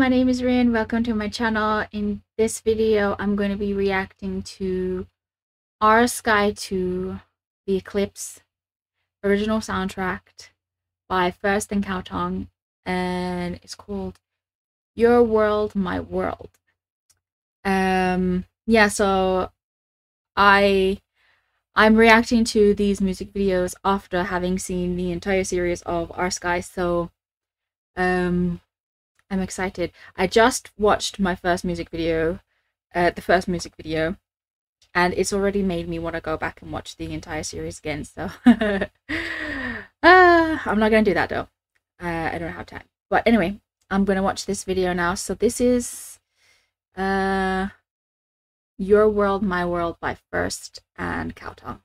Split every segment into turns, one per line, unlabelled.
my name is Ryn. Welcome to my channel. In this video, I'm going to be reacting to Our Skyy 2 The Eclipse original soundtrack by First and Khaotung and it's called Your World, My World. Um yeah, so I I'm reacting to these music videos after having seen the entire series of Our Skyy, so um I'm excited. I just watched my first music video, uh, the first music video, and it's already made me want to go back and watch the entire series again. So, uh, I'm not going to do that though. Uh, I don't have time. But anyway, I'm going to watch this video now. So this is uh, Your World, My World by First and Khaotung.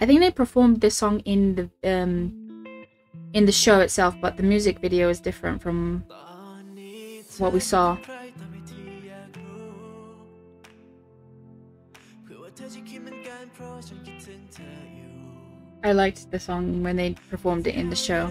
I think they performed this song in the um in the show itself, but the music video is different from what we saw. I liked the song when they performed it in the show.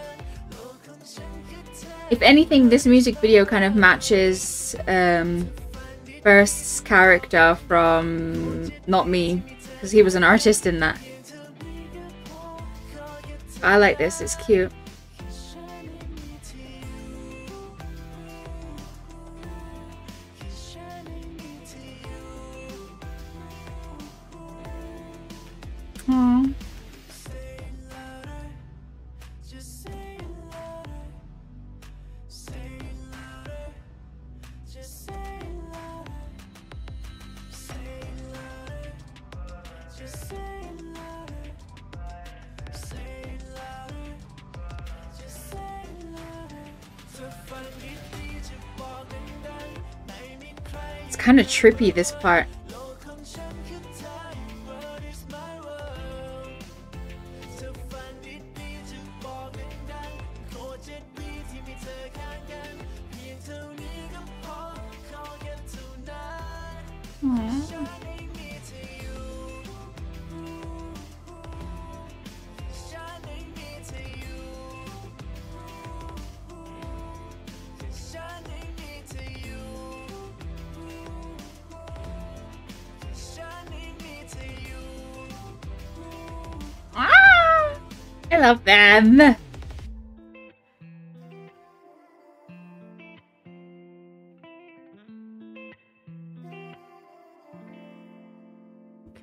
If anything, this music video kind of matches um, First's character from Not Me, because he was an artist in that. I like this, it's cute. Aww. Kind of trippy this part. I love them.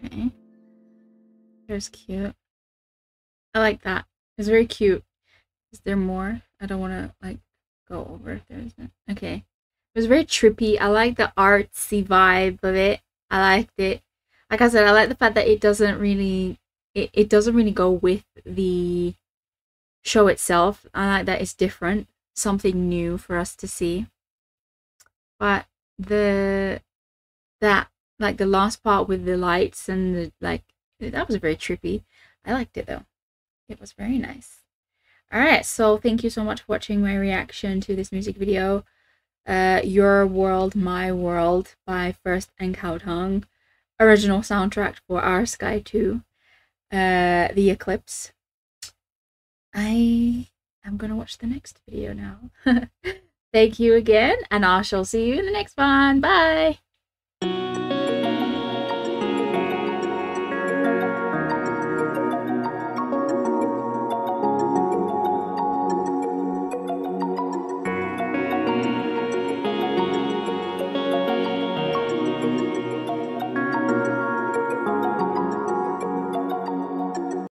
Okay. There's cute. I like that. It's very cute. Is there more? I don't want to like go over if there isn't. Okay. It was very trippy. I like the artsy vibe of it. I liked it. Like I said, I like the fact that it doesn't really it, it doesn't really go with the show itself. I like that it's different, something new for us to see. But the that like the last part with the lights and the like that was very trippy. I liked it though. It was very nice. Alright, so thank you so much for watching my reaction to this music video. Uh, Your World, My World by First and Khaotung. Original soundtrack for Our Skyy 2 uh, the eclipse. I am going to watch the next video now. Thank you again, and I shall see you in the next one. Bye!